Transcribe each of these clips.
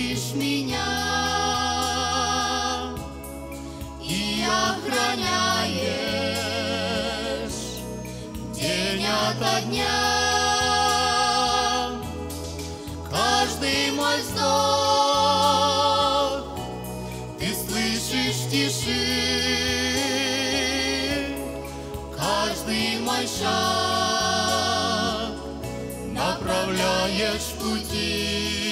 любишь меня и охраняешь день ото дня. Каждый мой вздох ты слышишь тиши, каждый мой шаг направляешь в пути.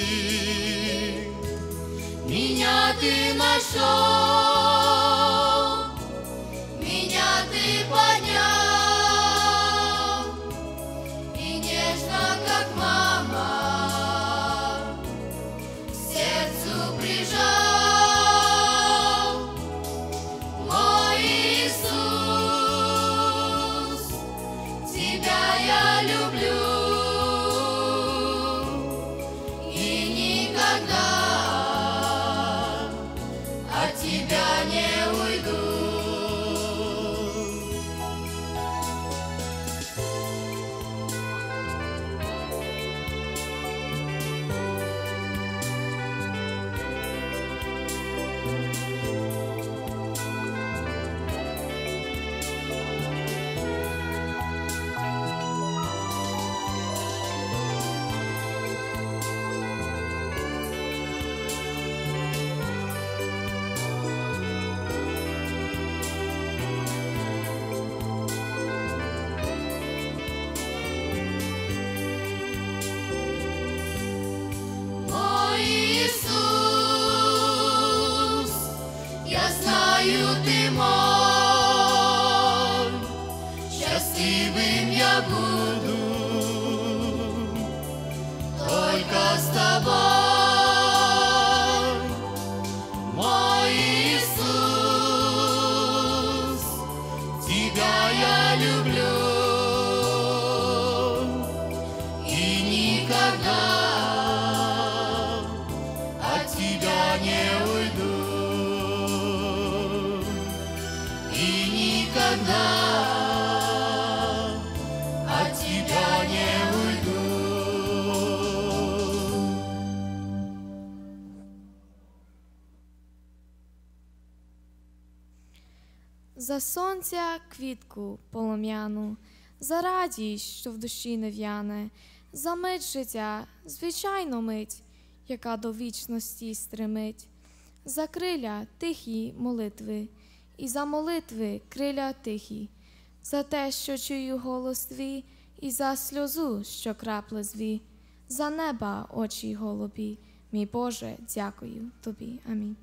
Ты знаю, ты мой, счастливым я буду только с тобой. Мой Иисус, тебя я люблю и никогда от тебя не уйду сонця квітку полум'яну, за радість, що в душі не в'яне, за мить життя, звичайно мить, яка до вічності стримить, за криля тихі молитви, і за молитви криля тихі, за те, що чую голос твій, і за сльозу, що крапле зві, за неба очі голубі, мій Боже, дякую тобі. Амінь.